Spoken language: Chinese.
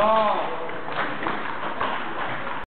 啊